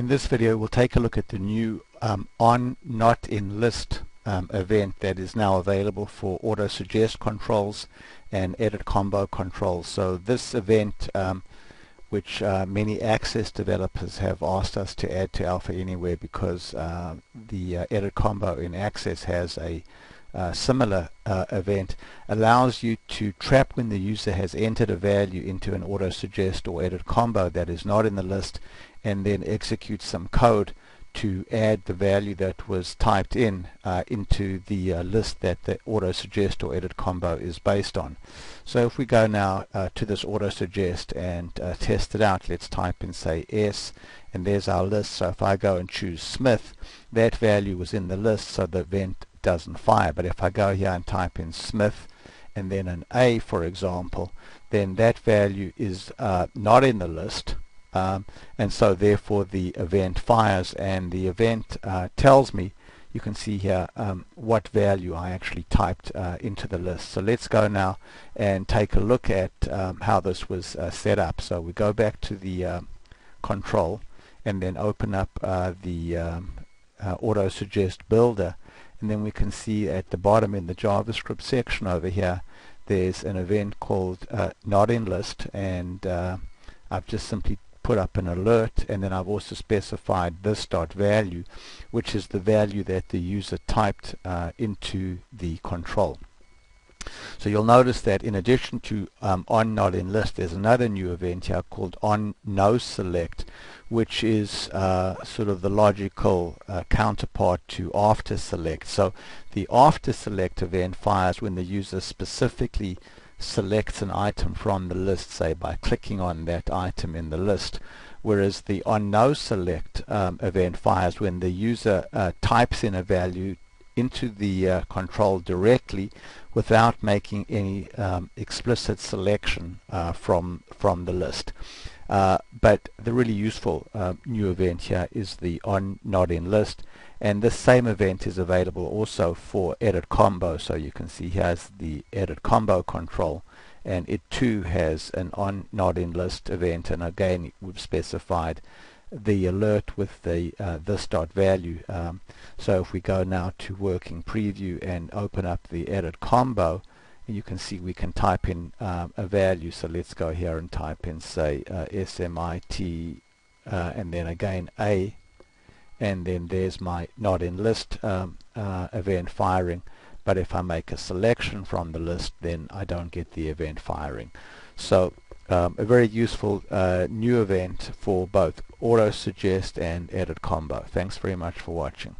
In this video we'll take a look at the new um, on not in list um, event that is now available for auto suggest controls and edit combo controls. So this event um, which uh, many access developers have asked us to add to Alpha Anywhere because uh, the uh, edit combo in access has a uh, similar uh, event allows you to trap when the user has entered a value into an auto suggest or edit combo that is not in the list and then execute some code to add the value that was typed in uh, into the uh, list that the auto suggest or edit combo is based on. So if we go now uh, to this auto suggest and uh, test it out, let's type in say S and there's our list. So if I go and choose Smith, that value was in the list so the event doesn't fire. But if I go here and type in Smith and then an A for example, then that value is uh, not in the list um, and so therefore the event fires and the event uh, tells me you can see here um, what value I actually typed uh, into the list. So let's go now and take a look at um, how this was uh, set up. So we go back to the um, control and then open up uh, the um, uh, auto suggest builder and then we can see at the bottom in the JavaScript section over here there's an event called uh, not in list and I've just simply put up an alert and then I've also specified this dot value which is the value that the user typed uh, into the control. So you'll notice that in addition to um, on not in list there's another new event here called on no select which is uh, sort of the logical uh, counterpart to after select. So the after select event fires when the user specifically selects an item from the list, say by clicking on that item in the list, whereas the on no select um, event fires when the user uh, types in a value into the uh, control directly without making any um, explicit selection uh, from from the list. Uh, but the really useful uh, new event here is the on not in list. And this same event is available also for edit combo. So you can see here's the edit combo control and it too has an on not in list event. And again we've specified the alert with the uh, this dot value. Um, so if we go now to working preview and open up the edit combo you can see we can type in um, a value. So let's go here and type in say uh, SMIT uh, and then again A. And then there's my not in list um, uh, event firing but if I make a selection from the list then I don't get the event firing. So um, a very useful uh, new event for both auto suggest and edit combo. Thanks very much for watching